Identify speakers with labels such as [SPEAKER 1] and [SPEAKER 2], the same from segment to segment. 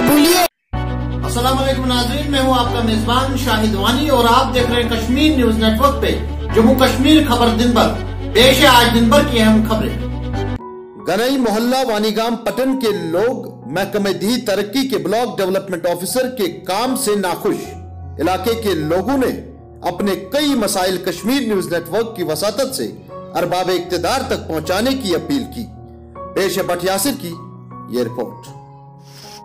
[SPEAKER 1] بھولیے
[SPEAKER 2] السلام علیکم ناظرین میں ہوں آپ کا میزبان شاہد وانی اور آپ دیکھ رہے ہیں کشمیر نیوز نیٹ ورک پہ جموں کشمیر خبر دن بھر پیش ہے آج دن بھر کی اہم خبریں۔ گنئی محلہ وانی گام پٹن کے لوگ محکمہ دی ترقی کے بلاک ڈیولپمنٹ آفیسر کے کام سے ناخوش۔ علاقے کے لوگوں نے اپنے کئی مسائل کشمیر نیوز نیٹ ورک کی وساطت سے ارباب اقتدار تک پہنچانے کی اپیل کی۔ پیش بٹ یاسر کی یہ رپورٹ۔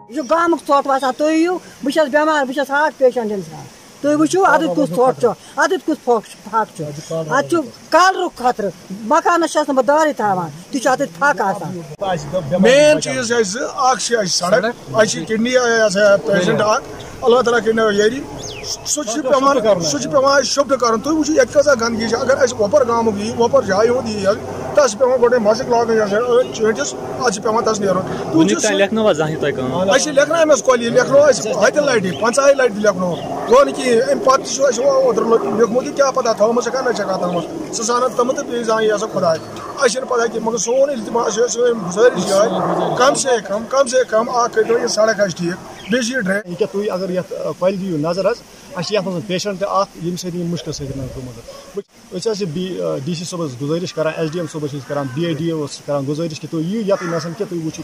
[SPEAKER 3] چھُ گامُک ژھۄٹھ وسان تُہۍ یِیِو بہٕ چھَس بٮ۪مار بہٕ چھَس ہارٹ پیشنٹ اِنسان۔ تُہۍ وٕچھِو اَدٕ کُس ژھۄٹھ چھُ اَدٕ کُس پھۄکھ چھُ پھکھ چھُ
[SPEAKER 4] اَتہِ چھُ
[SPEAKER 3] کالرُک خطرٕ مکانَس چھَس نہٕ بہٕ دارٕے تھاوان۔ تہِ چھُ اَتٮ۪تھ پھکھ آسان۔
[SPEAKER 4] مین چیز
[SPEAKER 5] چھِ اَسہِ اکھ چھِ اَسہِ سڑک اَسہِ چھِ کِڈنی پیشنٹ۔ اکھ اللہ تعالیٰ کٔرنو یٲری سُہ چھُ پیٚوان سُہ چھُ پیٚوان اَسہِ شفٹ کَرُن۔ تُہۍ وٕچھِو ییٚتہِ کۭژاہ گنٛدگی چھِ اگر اَسہِ وۄپر گامُک یی وۄپر جایہِ ہُنٛد یی حظ چھِ پیٚوان گۄڈَے مسجد لاگٕنۍ چٲنٛٹِس اَتھ چھِ پیٚوان تَس نیرُن
[SPEAKER 6] اَسہِ
[SPEAKER 4] چھِ لیکھنٲے
[SPEAKER 5] أمِس کۄلہِ لیکھنو اَسہِ ہَتہِ لَٹہِ پنٛژاہہِ لَٹہِ لیکھنو گوٚو نہٕ کِہیٖنۍ اَمہِ پَتہٕ تہِ چھُ اَسہِ اوترٕ لیوٚکھمُت کیٛاہ پَتہ تھٲومٕژ چھَکھا نہ چھَکھا تھٲومٕژ سُہ زانَن تِم تہٕ بیٚیہِ زانہِ یہِ ہسا خۄداے اَسہِ چھِنہٕ پَتہ کینٛہہ مگر سون سٲنۍ گُزٲرِش یِہوٚے کَم سے کَم کَم سے کَم اَکھ یہِ سڑک اَسہِ ٹھیٖک بیٚیہِ چھُ یہِ ڈرٛین
[SPEAKER 4] تُہۍ اگر یَتھ دِیِو نظر حظ اَسہِ چھِ یَتھ منٛز پیشَنٹ اَکھ ییٚمہِ سۭتۍ یہِ سۭتۍ گوٚمُت أسۍ حظ چھِ بی ڈی سی صٲبَس گُزٲرِش کَران ایس ڈی ایم صٲبَس چھِ أسۍ کَران بی اے ڈی کَران گُزٲرِش کہِ تُہۍ یِیِو نَسَن کہِ تُہۍ وٕچھِو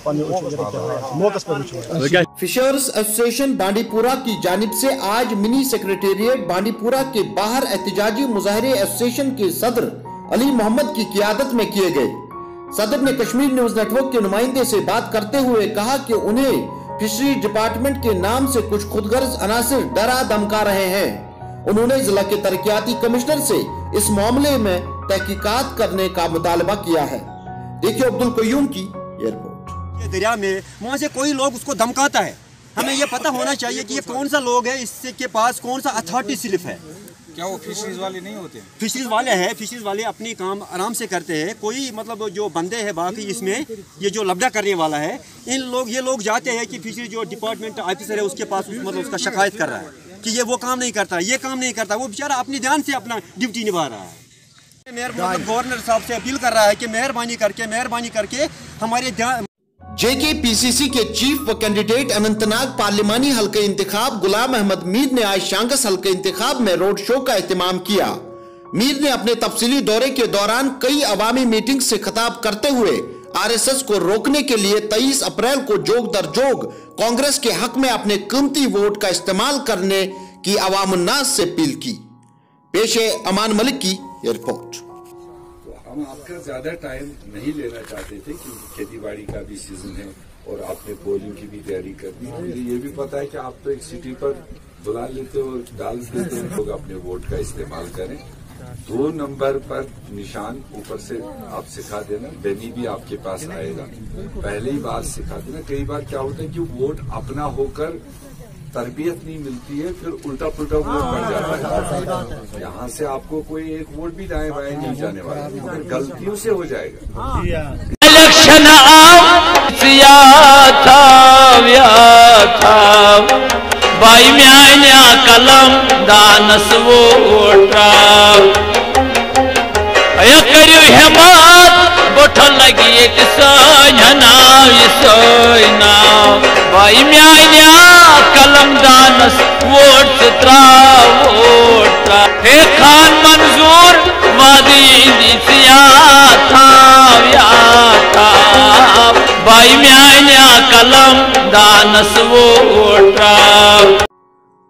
[SPEAKER 4] پٮ۪ٹھ
[SPEAKER 2] فشرس ایسوسیشن بانڈی پورہ کی جانب سے آج منی سیکرٹریٹ بانڈی پورہ کے باہر احتجاجی مظاہرے ایسوسیشن کے صدر علی محمد کی قیادت میں کیے گئے صدر نے کشمیر نیوز نیٹ ورک کے نمائندے سے بات کرتے ہوئے کہا کہ انہیں فشری ڈپارٹمنٹ کے نام سے کچھ خودگرز اناثر ڈرا دمکا رہے ہیں۔ انہوں نے ضلع کے ترقیاتی کمشنر سے اس معاملے میں تحقیقات کرنے کا مطالبہ کیا ہے۔ دیکھیے عبد القیوم کی ایئرپورٹ
[SPEAKER 7] دریا میں، وہاں سے کوئی لوگ اس کو دمکاتا ہے۔ ہمیں یہ پتہ ہونا چاہیے کہ یہ کون سا لوگ ہے، اس کے پاس کون سا اتھارٹی صرف ہے۔ کیا وہ فشریز والے نہیں ہوتے فشریز والے ہیں فشریز والے اپنی کام آرام سے کرتے ہیں۔ کوئی مطلب جو بندے ہیں باقی اس میں یہ جو لبڈا کرنے والا ہے ان لوگ یہ لوگ جاتے ہیں کہ فشریز جو ڈپارٹمنٹ آفیسر ہے اس کے پاس مطلب اس کا شکایت کر رہا ہے کہ یہ وہ کام نہیں کرتا یہ کام نہیں کرتا۔ وہ بیچارہ اپنی دھیان سے اپنا ڈیوٹی نبھا رہا ہے۔ گورنر مطلب صاحب سے اپیل کر رہا ہے کہ مہربانی کر کے مہربانی کر کے ہمارے
[SPEAKER 2] جے کے پی سی سی کے چیف و کینڈیڈیٹ انتناگ پارلیمانی حلقہ انتخاب گلام احمد میر نے آئی شانگس حلقہ انتخاب میں روڈ شو کا احتمام کیا۔ میر نے اپنے تفصیلی دورے کے دوران کئی عوامی میٹنگ سے خطاب کرتے ہوئے آر ایس ایس کو روکنے کے لیے تئیس اپریل کو جوگ در جوگ کانگریس کے حق میں اپنے قیمتی ووٹ کا استعمال کرنے کی عوام الناس سے پیل کی۔ پیش امان ملک کی رپورٹ۔
[SPEAKER 8] ہم آپ کا زیادہ ٹائم نہیں لینا چاہتے تھے کیونکہ کھیتی باڑی کا بھی سیزن ہے اور آپ نے بولنگ کی بھی تیاری کرنی ہے مجھے یہ بھی پتا ہے کہ آپ تو ایک سٹی پر بلا لیتے اور ڈال دیتے ہیں لوگ اپنے ووٹ کا استعمال کریں۔ دو نمبر پر نشان اوپر سے آپ سکھا دینا، بینی بھی آپ کے پاس آئے گا۔ پہلی بار سکھا دینا۔ کئی بار کیا ہوتا ہے کہ ووٹ اپنا ہو کر تربیت نہیں ملتی ہے پھر الٹا پلٹا ووٹ ہاں، بڑھ جاتا ہاں، ہے۔ یہاں سے آپ کو کوئی ایک ووٹ بھی دائیں بائیں نہیں جانے والا۔ پھر غلطیوں سے ہو جائے گا۔ ہاں۔
[SPEAKER 9] الیکشن بھائی میں آئینے کلم دانس ووٹ ایا کریو حمات بٹھ لگی ایک سوئی ناو بائی میں آئینے کلم اے خان منظور تھا تھا۔ بھائی دانس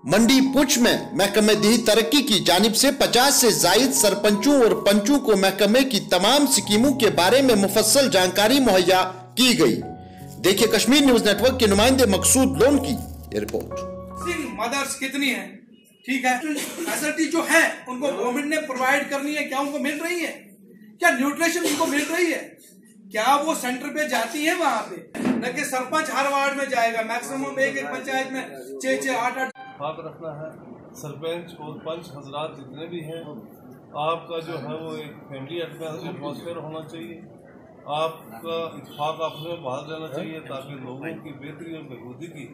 [SPEAKER 2] منڈی پوچھ میں محکمہ دیہی ترقی کی جانب سے پچاس سے زائد سرپنچوں اور پنچوں کو محکمے کی تمام سکیموں کے بارے میں مفصل جانکاری مہیا کی گئی۔ دیکھیں کشمیر نیوز نیٹ ورک کے نمائندے مقصود لون کی رپورٹ۔
[SPEAKER 10] مدرس کتنی ہیں؟ ٹھیک ہے؟ فیسلٹی جو ہے، ان کو گورنمنٹ نے پرووائڈ کرنی ہے، کیا ان کو مل رہی ہے؟ کیا نیوٹریشن ان کو مل رہی ہے؟ کیا وہ سینٹر پہ جاتی ہے وہاں پہ؟ نہ کہ سرپنچ ہر وارڈ میں جائے گا میکسیمم ایک ایک پنچایت میں چھ چھ آٹھ آٹھ۔
[SPEAKER 11] خواب رکھنا ہے، سرپنچ، اور پنچ حضرات جتنے بھی ہیں، آپ کا جو ہے وہ ایک فیملی ایٹماسفیئر ہونا چاہیے۔ آپ کا اتفاق آپس میں باہر جانا چاہیے تاکہ لوگوں کی بہتری اور بہبودی کی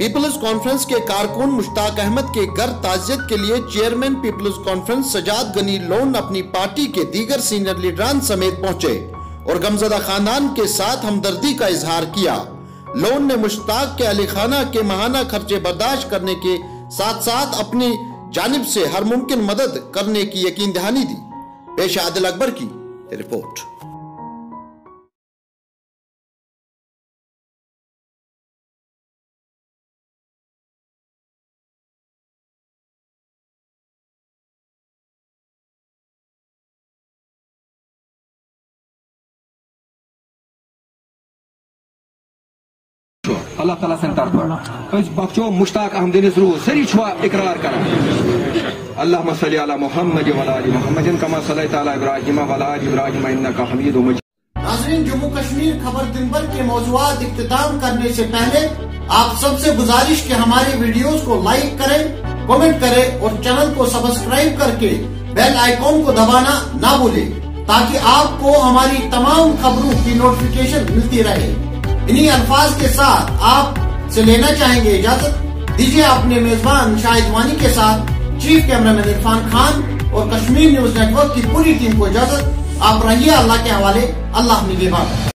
[SPEAKER 2] پیپلز کانفرنس کے کارکون مشتاق احمد کے گھر تازیت کے لیے چیئرمن پیپلز کانفرنس سجاد گنی لون اپنی پارٹی کے دیگر سینئر لیڈران سمیت پہنچے اور گمزدہ خاندان کے ساتھ ہمدردی کا اظہار کیا۔ لون نے مشتاق کے علی خانہ کے مہانہ خرچے برداشت کرنے کے ساتھ ساتھ اپنی جانب سے ہر ممکن مدد کرنے کی یقین دہانی دی۔ پیش عادل اکبر کی ریپورٹ
[SPEAKER 12] اللہ تعالیٰ سن طرف بخشو مشتاق احمدینس روح سری چھوا اقرار کرا۔ اللہم صلی علی محمد و علی محمد کما صلی تعالی ابراہیم و علی ابراہیم انکا حمید و مجید۔
[SPEAKER 2] ناظرین، جموں کشمیر خبر دن بھر کے موضوعات اختتام کرنے سے پہلے آپ سب سے گزارش کہ ہماری ویڈیوز کو لائک کریں کومنٹ کریں اور چینل کو سبسکرائب کر کے بیل آئیکن کو دبانا نہ بھولیں تاکہ آپ کو ہماری تمام خبروں کی نوٹیفیکیشن ملتی رہے۔ انہی الفاظ کے ساتھ آپ سے لینا چاہیں گے اجازت دیجیے اپنے میزبان شاہد وانی کے ساتھ chief camera man Irfan Khan اور کشمیر نیوز نیٹ ورک کی پوری ٹیم کو اجازت۔ آپ رہیے اللہ کے حوالے، اللہ نگہبان